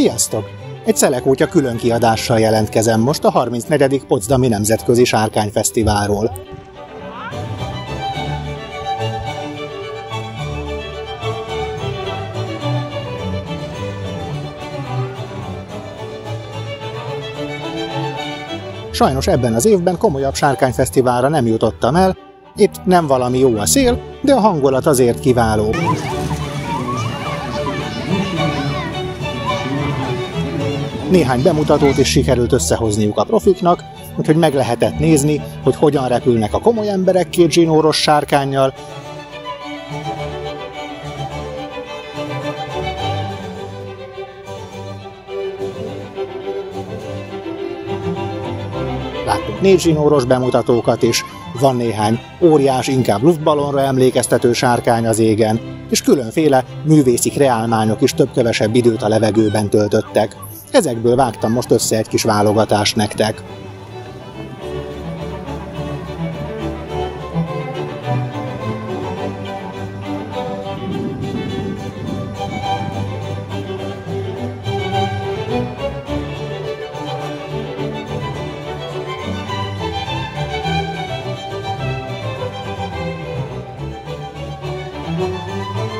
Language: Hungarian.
Sziasztok! Egy szelekótya külön kiadással jelentkezem most a 34. Potsdami Nemzetközi Sárkányfesztiválról. Sajnos ebben az évben komolyabb sárkányfesztiválra nem jutottam el, itt nem valami jó a szél, de a hangulat azért kiváló. Néhány bemutatót is sikerült összehozniuk a profiknak, úgyhogy meg lehetett nézni, hogy hogyan repülnek a komoly emberek két zsinóros sárkányjal, Láttuk négy zsinóros bemutatókat is, van néhány óriás, inkább luftballonra emlékeztető sárkány az égen, és különféle művészi kreálmányok is több-kevesebb időt a levegőben töltöttek. Ezekből vágtam most össze egy kis válogatást nektek. Música